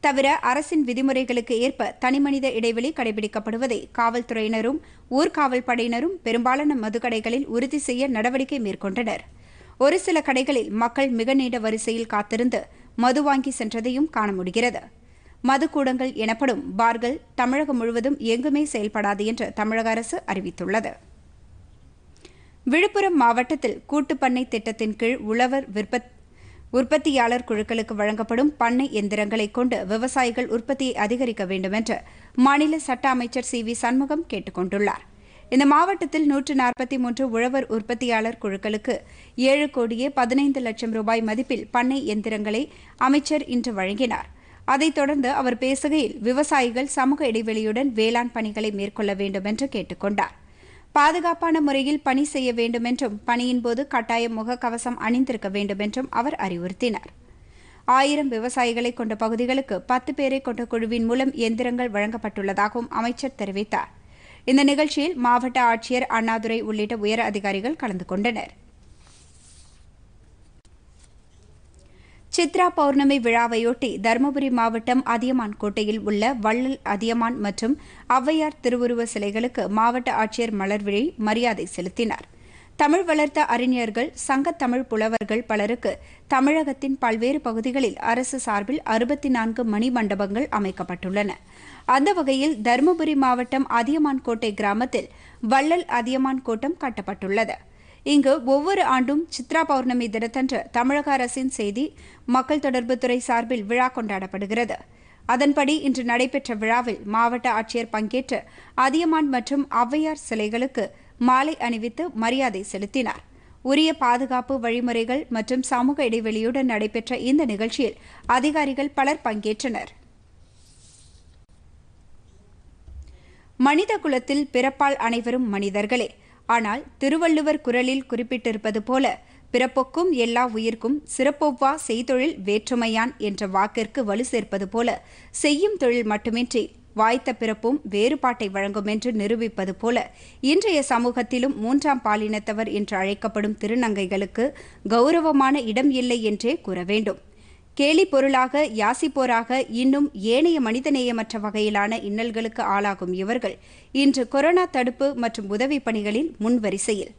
தவிர அரசின் விதிமுறைகளுக்கு ஏற்ப தனிமனித இடைவெளி கடைபிடிக்கப்படுவதை காவல்துறையினரும் ஊர்காவல் படையினரும் பெரும்பாலான மதுக்கடைகளில் உறுதி செய்ய நடவடிக்கை மேற்கொண்டனர். ஒரு சில கடைகளில் மக்கள் மிக நீண்ட வரிசையில் காத்திருந்து மது வாங்கி சென்றதையும் காண முடிகிறது. மதுக்கூடங்கள் எனப்படும் பார்கள் தமிழகம் முழுவதும் எங்குமே செயல்படாது என்று தமிழக அரசு அறிவித்துள்ளது. விழுப்புரம் மாவட்டத்தில் கூட்டுப்பண்ணை திட்டத்தின் கீழ் உழவர் விற்பத் உற்பத்தியாளர் குழுக்களுக்கு வழங்கப்படும் பண்ணை எந்திரங்களை கொண்டு விவசாயிகள் உற்பத்தியை அதிகரிக்க வேண்டுமென்று மாநில சட்ட அமைச்சர் சி. வி. சண்முகம் கேட்டுக் கொண்டுள்ளார். இந்த மாவட்டத்தில் நூற்று நாற்பத்தி மூன்று உழவர் உற்பத்தியாளர் குழுக்களுக்கு ஏழு கோடியே பதினைந்து லட்சம் ரூபாய் மதிப்பில் பண்ணை எந்திரங்களை அமைச்சர் இன்று வழங்கினார். அதைத் தொடர்ந்து அவர் பேசுகையில் விவசாயிகள் சமூக இடைவெளியுடன் வேளாண் பணிகளை மேற்கொள்ள வேண்டும் என்று கேட்டுக் கொண்டாா் பாதுகாப்பான முறையில் பணி செய்ய வேண்டுமென்றும் பணியின்போது பணியின் போது கட்டாயம் முகக்கவசம் அணிந்திருக்க வேண்டுமென்றும் அவர் அறிவுறுத்தினார். ஆயிரம் விவசாயிகளை கொண்ட பகுதிகளுக்கு பத்து பேரை கொண்ட குழுவின் மூலம் எந்திரங்கள் வழங்கப்பட்டுள்ளதாகவும் அமைச்சர் தெரிவித்தார். இந்த நிகழ்ச்சியில் மாவட்ட ஆட்சியர் அண்ணாதுரை உள்ளிட்ட உயர் அதிகாரிகள் கலந்து கொண்டனர். சித்ரா பௌர்ணமி விழாவையொட்டி தருமபுரி மாவட்டம் அதியமான் கோட்டையில் உள்ள வள்ளல் அதியமான் மற்றும் ஔவையார் திருவுருவ சிலைகளுக்கு மாவட்ட ஆட்சியர் மலர்விழி மரியாதை செலுத்தினார். தமிழ் வளர்த்த அறிஞர்கள் சங்கத்தமிழ் புலவர்கள் பலருக்கு தமிழகத்தின் பல்வேறு பகுதிகளில் அரசு சார்பில் அறுபத்தி நான்கு மணி மண்டபங்கள் அமைக்கப்பட்டுள்ளன. அந்த வகையில் தருமபுரி மாவட்டம் அதியமான் கோட்டை கிராமத்தில் வள்ளல் அதியமான் கோட்டம் கட்டப்பட்டுள்ளது. இங்கு ஒவ்வொரு ஆண்டும் சித்ரா பௌர்ணமி தினத்தன்று தமிழக அரசின் செய்தி மக்கள் தொடர்புத்துறை சார்பில் விழா கொண்டாடப்படுகிறது. அதன்படி இன்று நடைபெற்ற விழாவில் மாவட்ட ஆட்சியர் பங்கேற்று அதியமான் மற்றும் ஔவையார் சிலைகளுக்கு மாலை அணிவித்து மரியாதை செலுத்தினார். உரிய பாதுகாப்பு வழிமுறைகள் மற்றும் சமூக இடைவெளியுடன் நடைபெற்ற இந்த நிகழ்ச்சியில் அதிகாரிகள் பலர் பங்கேற்றனர். மனித குலத்தில் பிறப்பால் அனைவரும் மனிதர்களே. ஆனால் திருவள்ளுவர் குரலில் குறிப்பிட்டிருப்பது போல பிறப்புக்கும் எல்லா உயிர்க்கும் சிறப்பொவ்வா செய்தொழில் வேற்றுமையான் என்ற வாக்கிற்கு வலு சேர்ப்பது போல செய்யும் தொழில் மட்டுமின்றி வாய்த்த பிறப்பும் வேறுபாட்டை வழங்கும் என்று நிரூபிப்பது போல இன்றைய சமூகத்திலும் மூன்றாம் பாலினத்தவர் என்று அழைக்கப்படும் திருநங்கைகளுக்கு கௌரவமான இடம் இல்லை என்றே கூற வேண்டும். கேலி பொருளாக யாசிப்போராக இன்னும் ஏனைய மனிதநேயமற்ற வகையிலான இன்னல்களுக்கு ஆளாகும் இவர்கள் இன்று கொரோனா தடுப்பு மற்றும் உதவி பணிகளில் முன்வரிசையில்.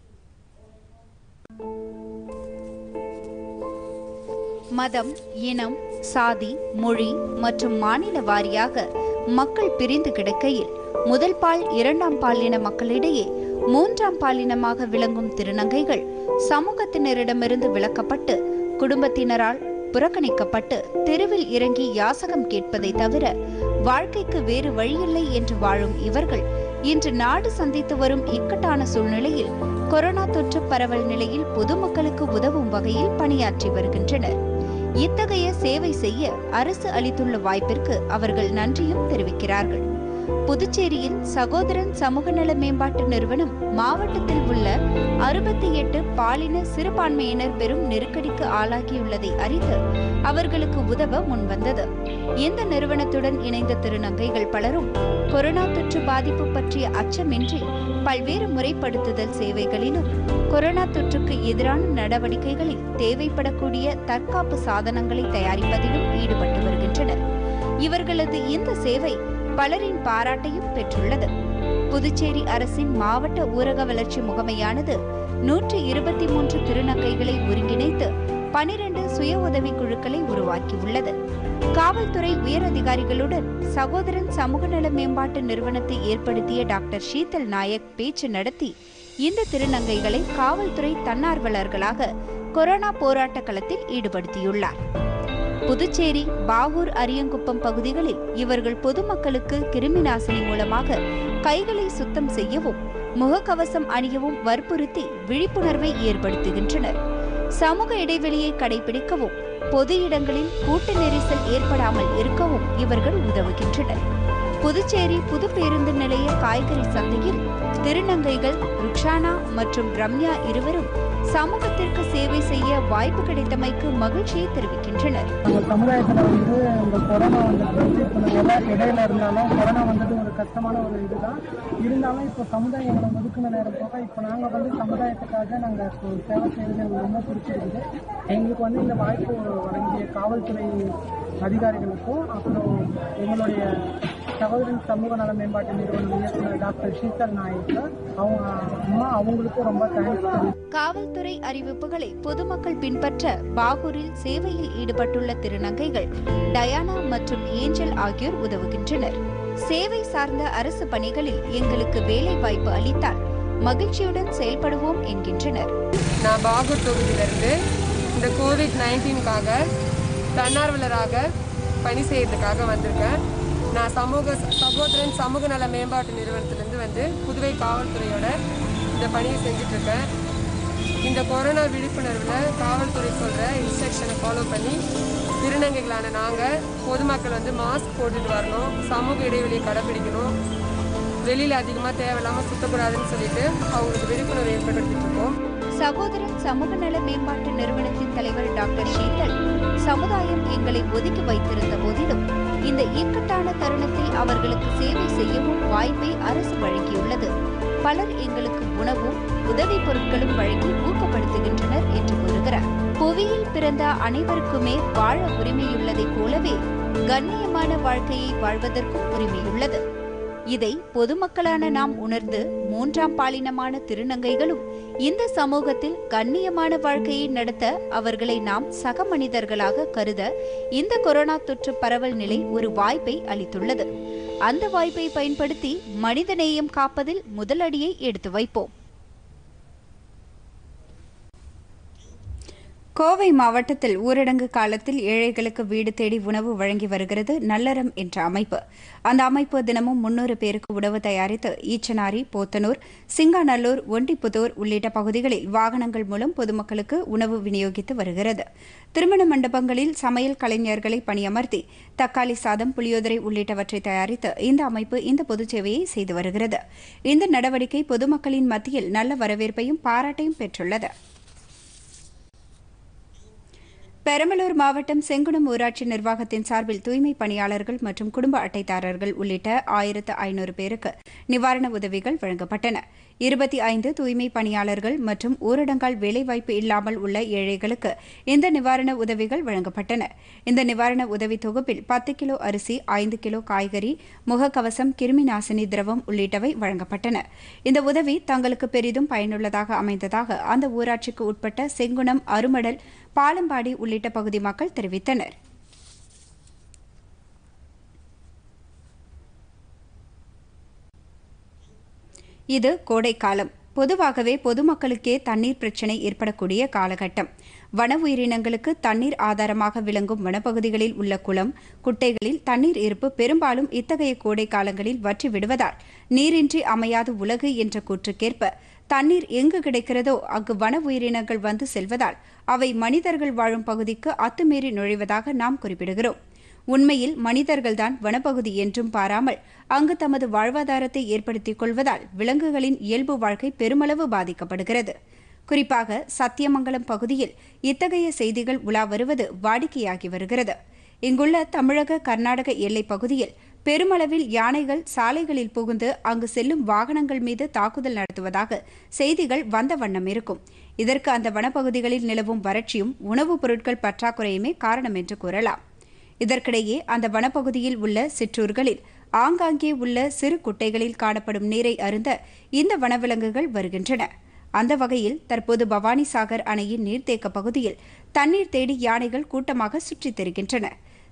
மதம் இனம் சாதி மொழி மற்றும் மாநில வாரியாக மக்கள் பிரிந்து கிடக்கையில் முதல் பால் இரண்டாம் பாலின மக்களிடையே மூன்றாம் பாலினமாக விளங்கும் திருநங்கைகள் சமூகத்தினரிடமிருந்து விலக்கப்பட்டு குடும்பத்தினரால் புறக்கணிக்கப்பட்டு தெருவில் இறங்கி யாசகம் கேட்பதை தவிர வாழ்க்கைக்கு வேறு வழியில்லை என்று வாழும் இவர்கள் இன்று நாடு சந்தித்து வரும் இக்கட்டான சூழ்நிலையில் கொரோனா தொற்று பரவல் நிலையில் பொதுமக்களுக்கு உதவும் வகையில் பணியாற்றி வருகின்றனர். இத்தகைய சேவை செய்ய அரசு அளித்துள்ள வாய்ப்பிற்கு அவர்கள் நன்றியும் தெரிவிக்கிறார்கள். புதுச்சேரியில் சகோதரன் சமூக நல மேம்பாட்டு நிறுவனம் மாவட்டத்தில் உள்ள அறுபத்தி எட்டு பாலின சிறுபான்மையினர் பெரும் நெருக்கடிக்கு ஆளாகியுள்ளதை அறிந்து அவர்களுக்கு உதவ முன்வந்தது. இந்த நிறுவனத்துடன் இணைந்த திருநங்கைகள் பலரும் கொரோனா தொற்று பாதிப்பு பற்றிய அச்சமின்றி பல்வேறு முறைப்படுத்துதல் சேவைகளிலும் கொரோனா தொற்றுக்கு எதிரான நடவடிக்கைகளில் தேவைப்படக்கூடிய தற்காப்பு சாதனங்களை தயாரிப்பதிலும் ஈடுபட்டு வருகின்றனர். இவர்களது இந்த சேவை பலரின் பாராட்டையும் பெற்றுள்ளது. புதுச்சேரி அரசின் மாவட்ட ஊரக வளர்ச்சி முகமையானது நூற்றி இருபத்தி மூன்று திருநங்கைகளை ஒருங்கிணைத்து பனிரெண்டு சுய உதவி குழுக்களை உருவாக்கியுள்ளது. காவல்துறை உயர் அதிகாரிகளுடன் சகோதரன் சமூக நல மேம்பாட்டு நிறுவனத்தை ஏற்படுத்திய டாக்டர் ஷீதல் நாயக் பேச்சு நடத்தி இந்த திருநங்கைகளை காவல்துறை தன்னார்வலர்களாக கொரோனா போராட்ட களத்தில் ஈடுபடுத்தியுள்ளார். புதுச்சேரி பாகூர் அரியங்குப்பம் பகுதிகளில் இவர்கள் பொதுமக்களுக்கு கிருமி நாசினி மூலமாக கைகளை சுத்தம் செய்யவும் முகக்கவசம் அணியவும் வற்புறுத்தி விழிப்புணர்வை ஏற்படுத்துகின்றனர். சமூக இடைவெளியை கடைபிடிக்கவும் பொது இடங்களில் கூட்ட நெரிசல் ஏற்படாமல் இருக்கவும் இவர்கள் உதவுகின்றனர். புதுச்சேரி புது பேருந்து நிலைய காய்கறி சந்தையில் திருநங்கைகள் ருக்ஷானா மற்றும் ரம்யா இருவரும் சமூகத்திற்கு சேவை செய்ய வாய்ப்பு கிடைத்தமைக்கு மகிழ்ச்சியை தெரிவிக்கின்றனர். நம்ம சமுதாயத்தில் வந்து இந்த கொரோனா வந்துட்டு இப்போ நம்ம எல்லாரும் இடையில இருந்தாலும் கொரோனா வந்தது ஒரு கஷ்டமான ஒரு இதுதான். இருந்தாலும் இப்போ சமுதாயம் எங்களை ஒதுக்குன நேரம் போக இப்போ நாங்கள் வந்து சமுதாயத்துக்காக நாங்கள் இப்போ சேவை செய்வது எங்களுக்கு ரொம்ப பிடிச்சிருக்குது. எங்களுக்கு வந்து இந்த வாய்ப்பு வழங்கிய காவல்துறை அதிகாரிகளுக்கும் அப்புறம் எங்களுடைய சகோதரன் சமூக நல மேம்பாட்டு நிறுவனம் இயக்குனர் டாக்டர் ஷீதல் நாயக்கு அவங்க அம்மா அவங்களுக்கும் ரொம்ப தேங்க்ஸ் காவல்துறை அறிவிப்புகளை பொதுமக்கள் பின்பற்ற பாகூரில் சேவையில் ஈடுபட்டுள்ள திருநங்கைகள் டயானா மற்றும் ஏஞ்சல் ஆகியோர் உதவுகின்றனர். சேவை சார்ந்த அரசு பணிகளில் எங்களுக்கு வேலை வாய்ப்பு அளித்தால் மகிழ்ச்சியுடன் செயல்படுவோம் என்கின்றனர். நான் பாகூர் தொகுதியிலிருந்து இந்த கோவிட் நைன்டீனுக்காக தன்னார்வலராக பணி செய்யறதுக்காக வந்திருக்கேன். நான் சமூக சகோதரன் சமூக நல மேம்பாட்டு நிறுவனத்திலேருந்து வந்து புதுவை காவல்துறையோட இந்த பணியை செஞ்சிட்ருக்கேன். இந்த கொரோனா விழிப்புணர்வில் காவல்துறை சொல்கிற இன்ஸ்ட்ரக்ஷனை ஃபாலோ பண்ணி திருநங்கைகளான நாங்கள் பொதுமக்கள் வந்து மாஸ்க் போட்டுட்டு வரணும் சமூக இடைவெளியை கடைப்பிடிக்கணும் வெளியில் அதிகமாக தேவையில்லாமல் சுத்தக்கூடாதுன்னு சொல்லிட்டு அவங்களுக்கு விழிப்புணர்வு ஏற்படுத்திட்டு இருக்கோம். சகோதரன் சமூக நல மேம்பாட்டு நிறுவனத்தின் தலைவர் டாக்டர் ஷீதல் சமுதாயம் எங்களை ஒதுக்கி வைத்திருந்த போதிலும் இந்த இக்கட்டான தருணத்தில் அவர்களுக்கு சேவை செய்யவும் வாய்ப்பை அரசு வழங்கியுள்ளது. பலர் எங்களுக்கு உணவும் உதவி பொருட்களும் வழங்கி ஊக்கப்படுத்துகின்றனர் என்று கூறுகிறார். புவியில் பிறந்த அனைவருக்குமே வாழ உரிமையுள்ளதைப் போலவே கண்ணியமான வாழ்க்கையை வாழ்வதற்கும் உரிமையுள்ளது. இதை பொதுமக்களான நாம் உணர்ந்து மூன்றாம் பாலினமான திருநங்கைகளும் இந்த சமூகத்தில் கண்ணியமான வாழ்க்கையை நடத்த அவர்களை நாம் சக மனிதர்களாக கருத இந்த கொரோனா தொற்று பரவல் நிலை ஒரு வாய்ப்பை அளித்துள்ளது. அந்த வாய்ப்பை பயன்படுத்தி மனிதநேயம் காப்பதில் முதலடியை எடுத்து வைப்போம். கோவை மாவட்டத்தில் ஊரடங்கு காலத்தில் ஏழைகளுக்கு வீடு தேடி உணவு வழங்கி வருகிறது நல்லறம் என்ற அமைப்பு. அந்த அமைப்பு தினமும் முன்னூறு பேருக்கு உணவு தயாரித்து ஈச்சனாரி போத்தனூர் சிங்காநல்லூர் ஒண்டிப்புதூர் உள்ளிட்ட பகுதிகளில் வாகனங்கள் மூலம் பொதுமக்களுக்கு உணவு விநியோகித்து வருகிறது. திருமண மண்டபங்களில் சமையல் கலைஞர்களை பணியமர்த்தி தக்காளி சாதம் புளியோதரை உள்ளிட்டவற்றை தயாரித்து இந்த அமைப்பு இந்த பொதுச் சேவையை செய்து வருகிறது. இந்த நடவடிக்கை பொதுமக்களின் மத்தியில் நல்ல வரவேற்பையும் பாராட்டையும் பெற்றுள்ளது. பெரம்பலூர் மாவட்டம் செங்குணம் ஊராட்சி நிர்வாகத்தின் சார்பில் தூய்மை பணியாளர்கள் மற்றும் குடும்ப அட்டைதாரர்கள் உள்ளிட்ட ஆயிரத்து ஐநூறு பேருக்கு நிவாரண உதவிகள் வழங்கப்பட்டன. இருபத்தி ஐந்து தூய்மை பணியாளர்கள் மற்றும் ஊரடங்கால் வேலைவாய்ப்பு இல்லாமல் உள்ள ஏழைகளுக்கு இந்த நிவாரண உதவிகள் வழங்கப்பட்டன. இந்த நிவாரண உதவி தொகுப்பில் பத்து கிலோ அரிசி ஐந்து கிலோ காய்கறி முகக்கவசம் கிருமி நாசினி திரவம் உள்ளிட்டவை வழங்கப்பட்டன. இந்த உதவி தங்களுக்கு பெரிதும் பயனுள்ளதாக அமைந்ததாக அந்த ஊராட்சிக்கு உட்பட்ட செங்குணம் அருமடல் பாலம்பாடி உள்ளிட்ட பகுதி மக்கள் தெரிவித்தனர். இது கோடைக்காலம். பொதுவாகவே பொதுமக்களுக்கே தண்ணீர் பிரச்சினை ஏற்படக்கூடிய காலகட்டம். வன உயிரினங்களுக்கு தண்ணீர் ஆதாரமாக விளங்கும் வனப்பகுதிகளில் உள்ள குளம் குட்டைகளில் தண்ணீர் இருப்பு பெரும்பாலும் இத்தகைய கோடை காலங்களில் வற்றி விடுவதால் நீரின்றி அமையாது உலகு என்ற கூற்றுக்கேற்ப தண்ணீர் எங்கு கிடைக்கிறதோ அங்கு வன உயிரினங்கள் வந்து செல்வதால் அவை மனிதர்கள் வாழும் பகுதிக்கு அத்துமீறி நுழைவதாக நாம் குறிப்பிடுகிறோம். உண்மையில் மனிதர்கள்தான் வனப்பகுதி என்றும் பாராமல் அங்கு தமது வாழ்வாதாரத்தை ஏற்படுத்திக் கொள்வதால் விலங்குகளின் இயல்பு வாழ்க்கை பெருமளவு பாதிக்கப்படுகிறது. குறிப்பாக சத்தியமங்கலம் பகுதியில் இத்தகைய செய்திகள் உலா வருவது வாடிக்கையாகி வருகிறது. இங்குள்ள தமிழக கர்நாடக எல்லைப் பகுதியில் பெருமளவில் யானைகள் சாலைகளில் புகுந்து அங்கு செல்லும் வாகனங்கள் மீது தாக்குதல் நடத்துவதாக செய்திகள் வந்த வண்ணம் இருக்கும். இதற்கு அந்த வனப்பகுதிகளில் நிலவும் வறட்சியும் உணவுப் பொருட்கள் பற்றாக்குறையுமே காரணம் என்று கூறலாம். இதற்கிடையே அந்த வனப்பகுதியில் உள்ள சிற்றூர்களில் ஆங்காங்கே உள்ள சிறு குட்டைகளில் காணப்படும் நீரை அருந்த இந்த வனவிலங்குகள் வருகின்றன. அந்த வகையில் தற்போது பவானிசாகர் அணையின் நீர்த்தேக்க பகுதியில் தண்ணீர் தேடி யானைகள் கூட்டமாக சுற்றித் தருகின்றன.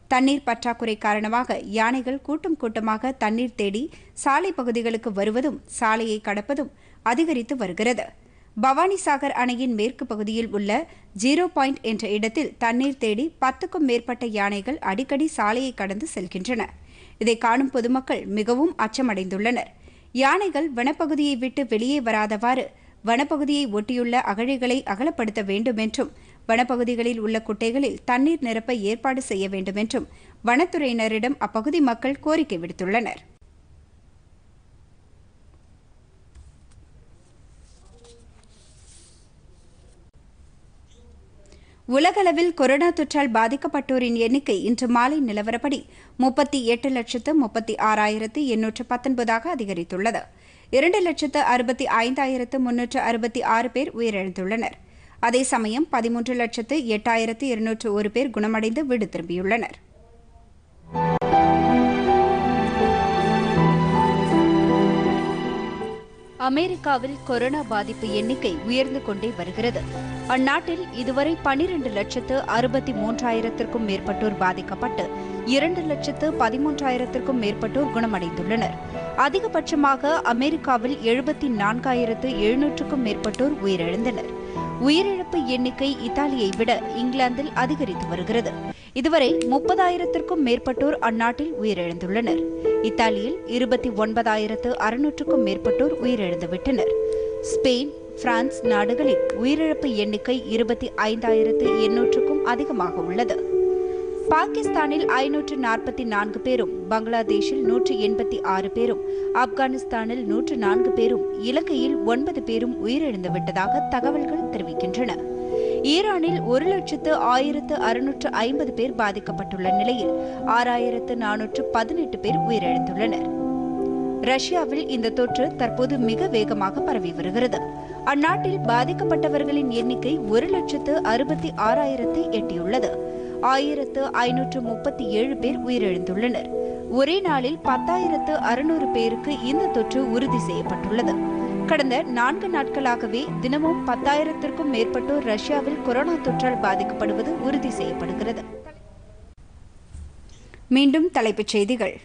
தண்ணீர் பற்றாக்குறை காரணமாக யானைகள் கூட்டம் கூட்டமாக தண்ணீர் தேடி சாலை பகுதிகளுக்கு வருவதும் சாலையை கடப்பதும் அதிகரித்து வருகிறது. பவானிசாகர் அணையின் மேற்கு பகுதியில் உள்ள ஜீரோ பாயிண்ட் என்ற இடத்தில் தண்ணீர் தேடி பத்துக்கும் மேற்பட்ட யானைகள் அடிக்கடி சாலையை கடந்து செல்கின்றன. இதை காணும் பொதுமக்கள் மிகவும் அச்சமடைந்துள்ளனர். யானைகள் வனப்பகுதியை விட்டு வெளியே வராதவாறு வனப்பகுதியை ஒட்டியுள்ள அகழிகளை அகலப்படுத்த வேண்டும் என்றும் வனப்பகுதிகளில் உள்ள குட்டைகளில் தண்ணீர் நிரப்ப ஏற்பாடு செய்ய வேண்டும் என்றும் வனத்துறையினரிடம் அப்பகுதி மக்கள் கோரிக்கை விடுத்துள்ளனர். உலகளவில் கொரோனா தொற்றால் பாதிக்கப்பட்டோரின் எண்ணிக்கை இன்று மாலை நிலவரப்படி முப்பத்தி எட்டு லட்சத்து முப்பத்தி ஆறாயிரத்து எண்ணூற்று பத்தொன்பதாக அதிகரித்துள்ளது. இரண்டு லட்சத்து அறுபத்தி ஐந்தாயிரத்து முன்னூற்று அறுபத்தி ஆறு பேர் உயிரிழந்துள்ளனர். அதே சமயம் பதிமூன்று லட்சத்து எட்டாயிரத்து இருநூற்று ஒரு பேர் குணமடைந்து வீடு திரும்பியுள்ளனர். அமெரிக்காவில் கொரோனா பாதிப்பு எண்ணிக்கை உயர்ந்து கொண்டே வருகிறது. அந்நாட்டில் இதுவரை பனிரெண்டு லட்சத்து அறுபத்தி மூன்றாயிரத்திற்கும் மேற்பட்டோர் பாதிக்கப்பட்டு இரண்டு லட்சத்து பதிமூன்றாயிரத்திற்கும் மேற்பட்டோர் குணமடைந்துள்ளனர். அதிகபட்சமாக அமெரிக்காவில் எழுபத்தி நான்காயிரத்து எழுநூற்றுக்கும் மேற்பட்டோர் உயிரிழந்தனர். உயிரிழப்பு எண்ணிக்கை இத்தாலியை விட இங்கிலாந்தில் அதிகரித்து வருகிறது. இதுவரை முப்பதாயிரத்திற்கும் மேற்பட்டோர் அந்நாட்டில் உயிரிழந்துள்ளனர். இத்தாலியில் இருபத்தி ஒன்பதாயிரத்து அறுநூற்றுக்கும் மேற்பட்டோர் உயிரிழந்துவிட்டனர். ஸ்பெயின் பிரான்ஸ் நாடுகளில் உயிரிழப்பு எண்ணிக்கை இருபத்தி ஐந்தாயிரத்து எண்ணூற்றுக்கும் அதிகமாக உள்ளது. பாகிஸ்தானில் ஐநூற்று நாற்பத்தி நான்கு பேரும் பங்களாதேஷில் நூற்று எண்பத்தி ஆறு பேரும் ஆப்கானிஸ்தானில் நூற்று நான்கு பேரும் இலங்கையில் ஒன்பது பேரும் உயிரிழந்து விட்டதாக தகவல்கள் தெரிவிக்கின்றன. ஈரானில் ஒரு லட்சத்து ஆயிரத்து அறுநூற்று ஐம்பது பேர் பாதிக்கப்பட்டுள்ள நிலையில் ஆறாயிரத்து நானூற்று பதினெட்டு பேர் உயிரிழந்துள்ளனர். ரஷ்யாவில் இந்த தொற்று தற்போது மிக வேகமாக பரவி வருகிறது. அந்நாட்டில் பாதிக்கப்பட்டவர்களின் எண்ணிக்கை ஒரு லட்சத்து அறுபத்தி ஆறாயிரத்தை எட்டியுள்ளது. ஆயிரத்து ஐநூற்று முப்பத்தி ஏழு பேர் உயிரிழந்துள்ளனர். ஒரே நாளில் பத்தாயிரத்து அறுநூறு பேருக்கு இந்த தொற்று உறுதி செய்யப்பட்டுள்ளது. கடந்த நான்கு நாட்களாகவே தினமும் பத்தாயிரத்திற்கும் மேற்பட்டோர் ரஷ்யாவில் கொரோனா தொற்றால் பாதிக்கப்படுவது உறுதி செய்யப்படுகிறது. மீண்டும் தலைப்புச் செய்திகள்.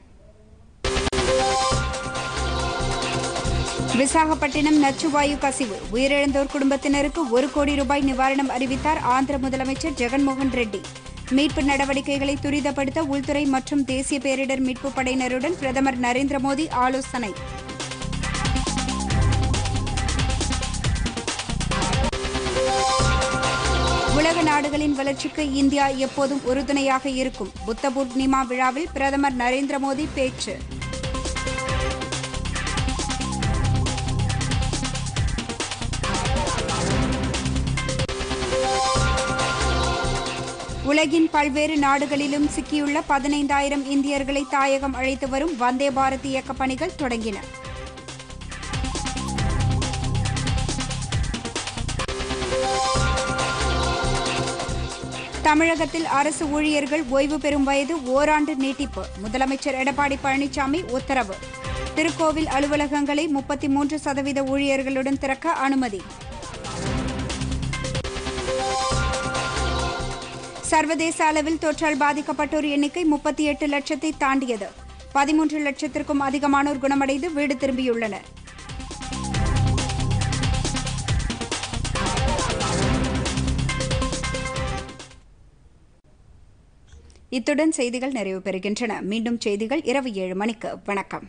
விசாகப்பட்டினம் நச்சுவாயு கசிவு. உயிரிழந்தோர் குடும்பத்தினருக்கு ஒரு கோடி ரூபாய் நிவாரணம் அறிவித்தார் ஆந்திர முதலமைச்சர் ஜெகன்மோகன் ரெட்டி. மீட்பு நடவடிக்கைகளை துரிதப்படுத்த உள்துறை மற்றும் தேசிய பேரிடர் மீட்பு படையினருடன் பிரதமர் நரேந்திர மோடி ஆலோசனை. உலக நாடுகளின் வளர்ச்சிக்கு இந்தியா எப்போதும் உறுதுணையாக இருக்கும். புத்த பூர்ணிமா விழாவில் பிரதமர் நரேந்திர மோடி பேச்சு. உலகின் பல்வேறு நாடுகளிலும் சிக்கியுள்ள பதினைந்தாயிரம் இந்தியர்களை தாயகம் அழைத்து வரும் வந்தே பாரத் இயக்க பணிகள் தொடங்கின. தமிழகத்தில் அரசு ஊழியர்கள் ஓய்வு பெறும் வயது ஓராண்டு நீட்டிப்பு. முதலமைச்சர் எடப்பாடி பழனிசாமி உத்தரவு. திருக்கோவில் அலுவலகங்களை முப்பத்தி மூன்று சதவீத ஊழியர்களுடன் திறக்க அனுமதி. சர்வதேச அளவில் தொற்றால் பாதிக்கப்பட்டோர் எண்ணிக்கை முப்பத்தி எட்டு லட்சத்தை தாண்டியது. பதிமூன்று லட்சத்திற்கும் அதிகமானோர் குணமடைந்து வீடு திரும்பியுள்ளனர். இத்துடன் செய்திகள் நிறைவு பெறுகின்றன. மீண்டும் செய்திகள் இரவு ஏழு மணிக்கு. வணக்கம்.